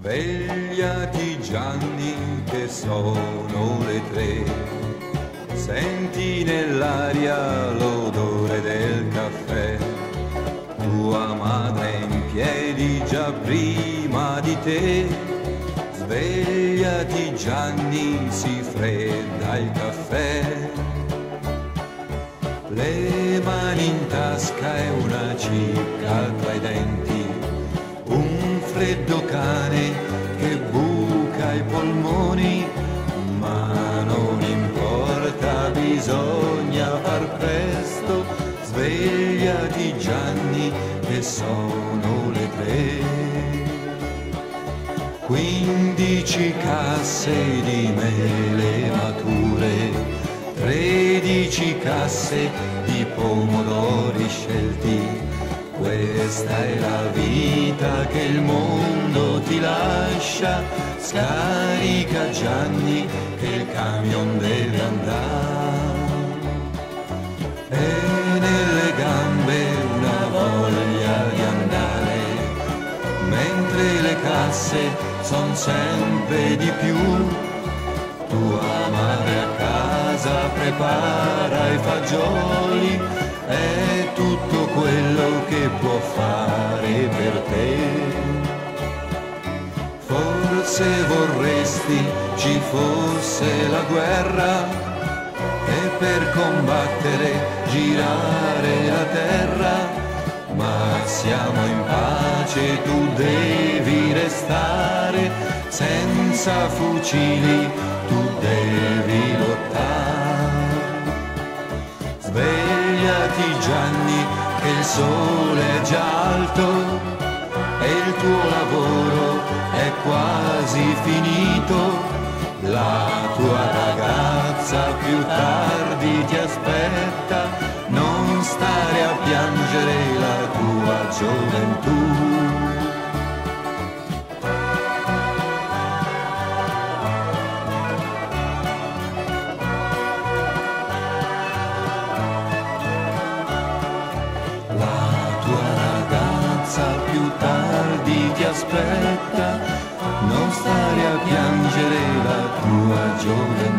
Svegliati Gianni che sono le tre, senti nell'aria l'odore del caffè, tua madre in piedi già prima di te. Svegliati Gianni, si fredda il caffè. Le mani in tasca e una cicca tra i denti, un freddo cane che buca i polmoni, ma non importa, bisogna far presto, svegliati Gianni che sono le tre. Quindici casse di mele mature, tredici casse di pomodori scelti. Questa è la vita che il mondo ti lascia, scarica Gianni che il camion deve andare. E nelle gambe una voglia di andare, mentre le casse son sempre di più. Tua madre a casa prepara i fagioli, Forse vorresti ci fosse la guerra. E per combattere girare la terra, ma siamo in pace, tu devi restare. Senza fucili, tu devi lottare. Svegliati Gianni che il sole è già alto. E il tuo lavoro è quasi finito. La tua ragazza più tardi ti aspetta, non stare a piangere la tua gioventù. Tua